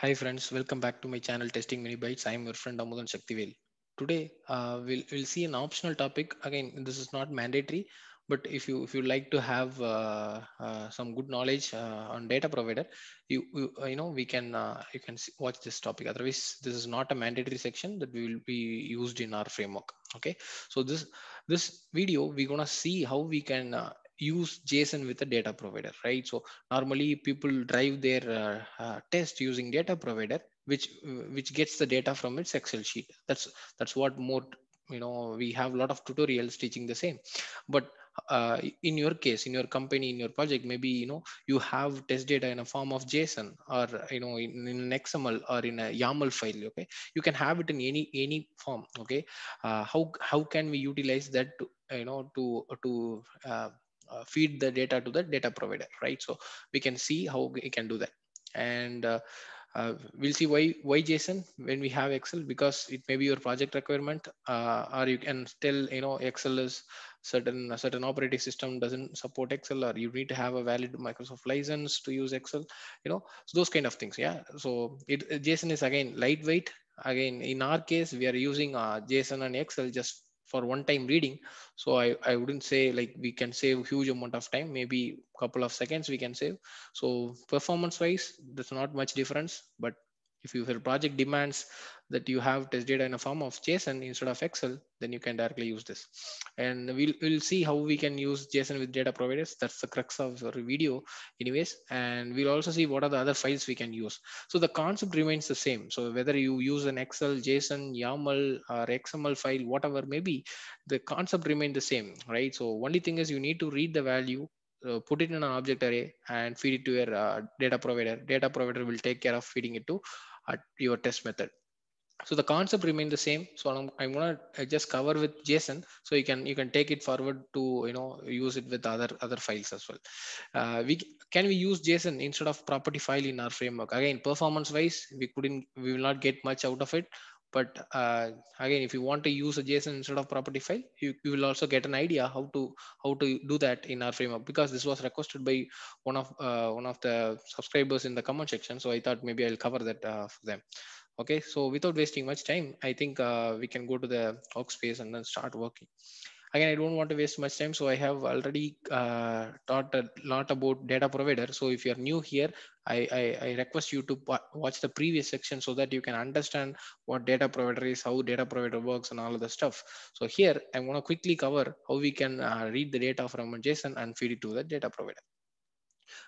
Hi friends, welcome back to my channel Testing Mini Bytes. I am your friend Amuthan Sakthivel. Today uh, we'll we'll see an optional topic. Again, this is not mandatory, but if you if you like to have uh, uh, some good knowledge uh, on data provider, you you, uh, you know we can uh, you can watch this topic. Otherwise, this is not a mandatory section that will be used in our framework. Okay, so this this video we're gonna see how we can use JSON with a data provider, right? So normally people drive their uh, uh, test using data provider, which which gets the data from its Excel sheet. That's that's what more you know. We have a lot of tutorials teaching the same, but uh, in your case, in your company, in your project, maybe you know you have test data in a form of JSON or you know in, in an XML or in a YAML file. Okay, you can have it in any any form. Okay, uh, how how can we utilize that to you know to to uh, uh, feed the data to the data provider right? So we can see how we can do that. And uh, uh, we'll see why why json when we have excel because it may be your project requirement uh, or you can still you know excel is certain certain operating system doesn't support excel or you need to have a valid microsoft license to use excel you know so those kind of things yeah? So it json is again lightweight. Again in our case we are using uh, json and excel just for one time reading. So I, I wouldn't say like we can save huge amount of time. Maybe couple of seconds we can save. So performance wise there's not much difference but if your project demands that you have test data in a form of JSON instead of Excel, then you can directly use this. And we'll, we'll see how we can use JSON with data providers. That's the crux of our video anyways. And we'll also see what are the other files we can use. So the concept remains the same. So whether you use an Excel, JSON, YAML or XML file, whatever maybe, the concept remains the same, right? So only thing is you need to read the value uh, put it in an object array and feed it to your uh, data provider. Data provider will take care of feeding it to uh, your test method. So the concept remain the same. So I'm, I'm gonna uh, just cover with JSON, so you can you can take it forward to you know use it with other other files as well. Uh, we can we use JSON instead of property file in our framework. Again, performance wise, we couldn't we will not get much out of it but uh, again if you want to use a json instead of property file you, you will also get an idea how to how to do that in our framework because this was requested by one of uh, one of the subscribers in the comment section. So i thought maybe i'll cover that uh, for them. Okay. So without wasting much time i think uh, we can go to the workspace and then start working again i don't want to waste much time so i have already uh, taught a lot about data provider. So if you're new here I, I, I request you to watch the previous section so that you can understand what data provider is how data provider works and all of the stuff. So here i want to quickly cover how we can uh, read the data from a json and feed it to the data provider.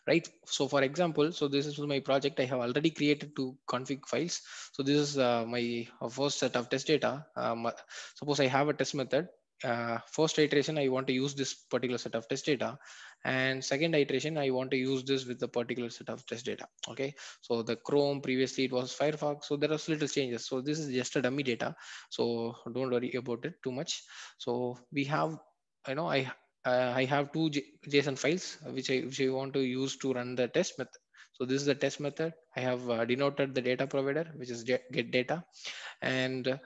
Right? So for example so this is my project i have already created two config files. So this is uh, my uh, first set of test data. Um, suppose i have a test method uh, first iteration I want to use this particular set of test data. And second iteration I want to use this with the particular set of test data. Okay. So the Chrome previously it was Firefox. So there are little changes. So this is just a dummy data. So don't worry about it too much. So we have you know I uh, I have two J JSON files which I which I want to use to run the test method. So this is the test method. I have uh, denoted the data provider which is get data. And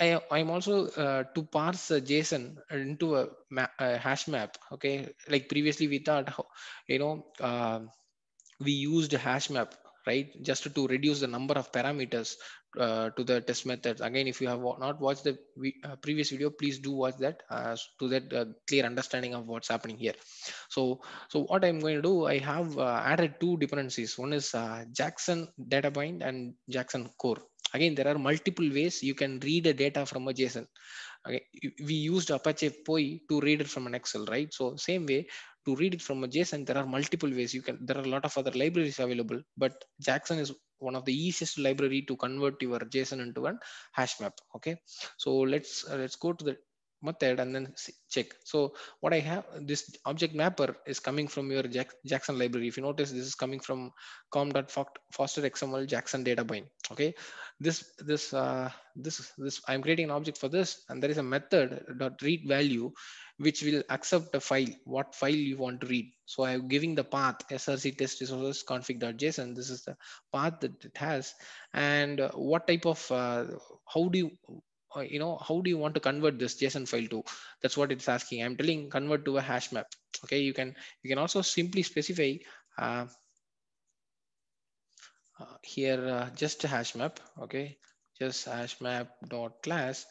I, I'm also uh, to parse uh, JSON into a, a, hash map. Okay, like previously we thought, you know, uh, we used hash map, right, just to reduce the number of parameters uh, to the test methods. Again, if you have not watched the uh, previous video, please do watch that uh, to that clear understanding of what's happening here. So, so what I'm going to do, I have added two dependencies. One is Jackson data bind and Jackson core again there are multiple ways you can read a data from a json. Okay we used apache poi to read it from an excel right? So same way to read it from a json there are multiple ways you can there are a lot of other libraries available but jackson is one of the easiest library to convert your json into an hash map okay? So let's uh, let's go to the method and then check. So what I have, this object mapper is coming from your Jackson library. If you notice, this is coming from com.fasterxml Jackson data bind. Okay, this this uh, this this I'm creating an object for this, and there is a method dot read value which will accept the file, what file you want to read. So I'm giving the path src test resources config.json. This is the path that it has, and uh, what type of uh, how do you you know how do you want to convert this json file to? That's what it's asking. I'm telling convert to a hash map. Okay you can you can also simply specify uh, uh, here uh, just a hash map okay? Just hash map dot class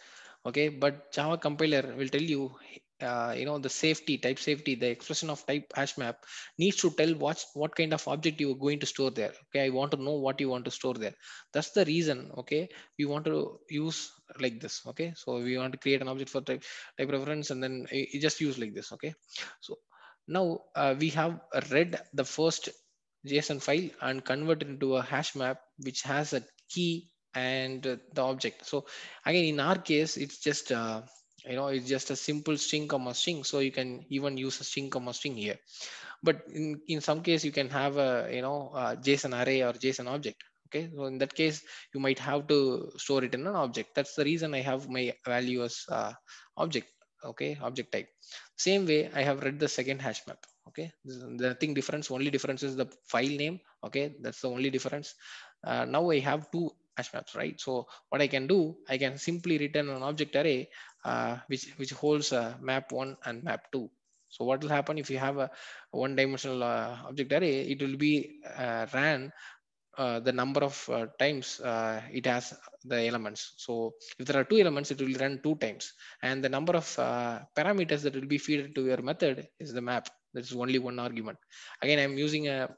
okay? But java compiler will tell you uh, you know the safety type safety the expression of type hash map needs to tell what what kind of object you are going to store there. Okay i want to know what you want to store there. That's the reason okay we want to use like this okay? So we want to create an object for type type reference and then you just use like this okay? So now uh, we have read the first json file and converted into a hash map which has a key and the object. So again in our case it's just uh, you know it's just a simple string comma string so you can even use a string comma string here. But in in some case you can have a you know a json array or json object okay? So in that case you might have to store it in an object. That's the reason i have my value as uh, object okay object type. Same way i have read the second hash map okay? The thing difference only difference is the file name okay? That's the only difference. Uh, now i have two hash right so what i can do i can simply return an object array uh, which which holds map 1 and map 2 so what will happen if you have a one dimensional uh, object array it will be uh, ran uh, the number of uh, times it has the elements. So if there are two elements, it will run two times. And the number of parameters that will be fed to your method is the map. That is only one argument. Again, I'm using a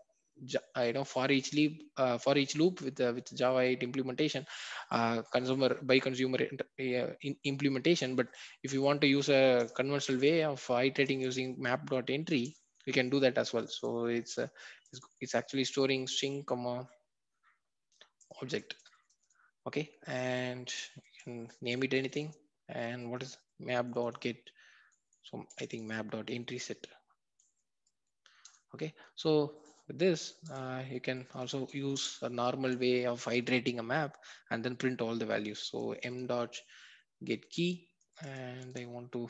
you know for each loop uh, for each loop with the with java 8 implementation uh, consumer BiConsumer in implementation. But if you want to use a conventional way of iterating using map.entry we can do that as well. So it's uh, it's, it's actually storing string comma object. Okay and you can name it anything. And what is map get so i think map entry set. Okay so with this uh, you can also use a normal way of iterating a map and then print all the values. So m dot get key and i want to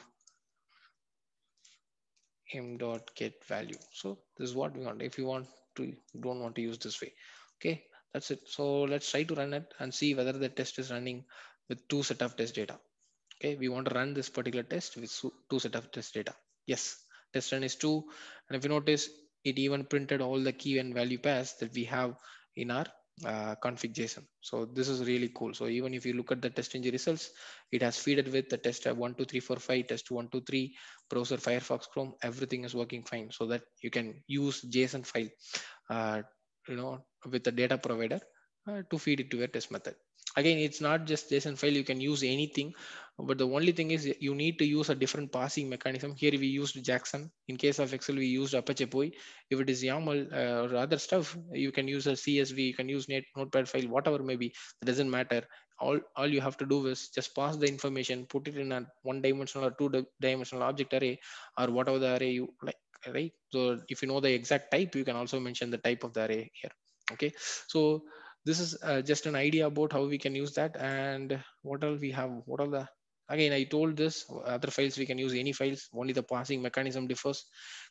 m dot get value. So this is what we want. If you want to don't want to use this way. Okay that's it. So let's try to run it and see whether the test is running with two set of test data. Okay we want to run this particular test with two set of test data. Yes test run is two. And if you notice it even printed all the key and value pairs that we have in our uh, config JSON. So this is really cool. So even if you look at the TestNG results, it has feeded with the test 1, 2, 3, 4, 5, test 1, 2, 3, browser, Firefox, Chrome, everything is working fine so that you can use JSON file, uh, you know, with the data provider uh, to feed it to your test method again it's not just json file you can use anything but the only thing is you need to use a different parsing mechanism. Here we used jackson. In case of excel we used apache poi. If it is yaml uh, or other stuff you can use a csv you can use net, notepad file whatever maybe it doesn't matter. All all you have to do is just pass the information put it in a one dimensional or two dimensional object array or whatever the array you like right? So if you know the exact type you can also mention the type of the array here okay? So this is uh, just an idea about how we can use that and what all we have what all the again i told this other files we can use any files only the parsing mechanism differs.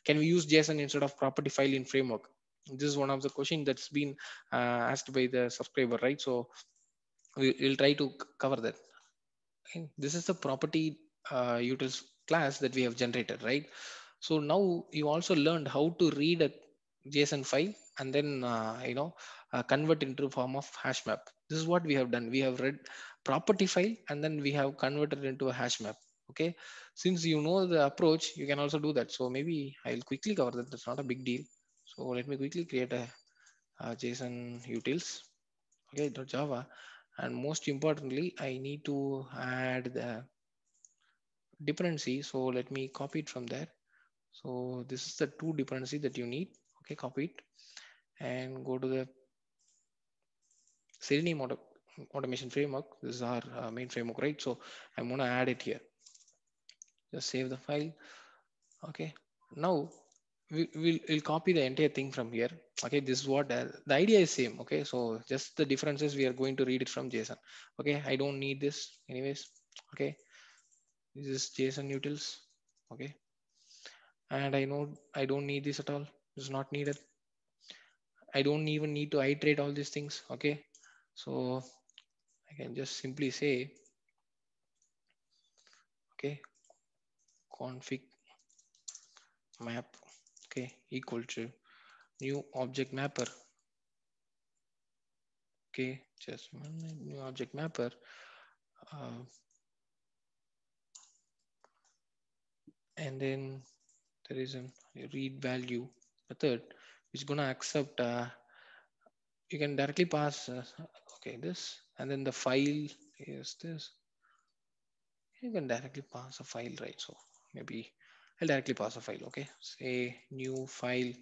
Can we use json instead of property file in framework? This is one of the question that's been uh, asked by the subscriber right? So we, will try to cover that. This is the property uh, utils class that we have generated right? So now you also learned how to read a json file and then uh, you know uh, convert into a form of hash map. This is what we have done. We have read property file and then we have converted into a hash map. Okay. Since you know the approach, you can also do that. So maybe I'll quickly cover that. That's not a big deal. So let me quickly create a, a JSON utils. Okay. Java. And most importantly, I need to add the dependency. So let me copy it from there. So this is the two dependency that you need. Okay, copy it and go to the Selenium auto automation framework. This is our uh, main framework, right? So I'm going to add it here. Just save the file. Okay. Now we will we'll copy the entire thing from here. Okay. This is what uh, the idea is same. Okay. So just the differences we are going to read it from JSON. Okay. I don't need this anyways. Okay. This is JSON utils. Okay. And I know I don't need this at all. It's not needed. I don't even need to iterate all these things. Okay. So I can just simply say, okay, config map, okay, equal to new object mapper. okay just new object mapper uh, and then there is a read value method which to accept uh, you can directly pass uh, okay this and then the file is this. You can directly pass a file right so maybe i'll directly pass a file okay? Say new file.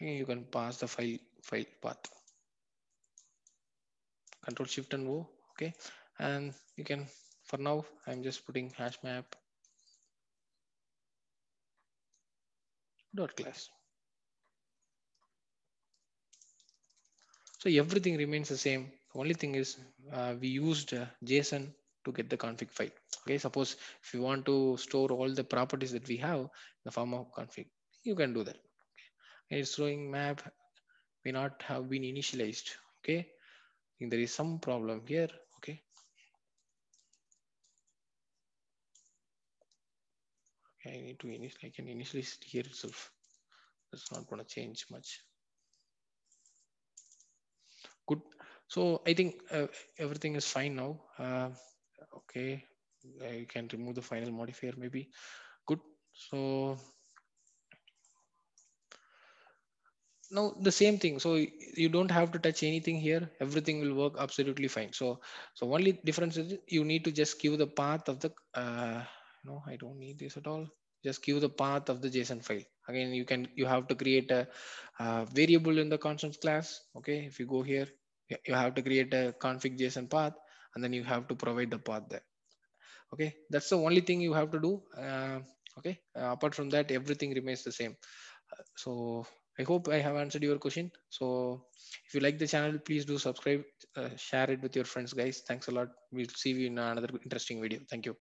And you can pass the file file path. Control shift and o okay? And you can for now. I'm just putting hash map dot class. So everything remains the same. The only thing is uh, we used uh, json to get the config file. Okay suppose if you want to store all the properties that we have in the form of config you can do that. Okay. it's showing map may not have been initialized. Okay there is some problem here okay okay i need to initialize i can initialize here itself. It's not going to change much. Good. So i think uh, everything is fine now. Uh, okay. I can remove the final modifier maybe. Good. So now the same thing. So you don't have to touch anything here. Everything will work absolutely fine. So so only difference is you need to just give the path of the uh, no i don't need this at all just give the path of the json file. Again you can you have to create a, a variable in the constants class. Okay if you go here you have to create a config json path and then you have to provide the path there. Okay that's the only thing you have to do. Uh, okay uh, apart from that everything remains the same. Uh, so i hope i have answered your question. So if you like the channel please do subscribe uh, share it with your friends guys. Thanks a lot. We'll see you in another interesting video. Thank you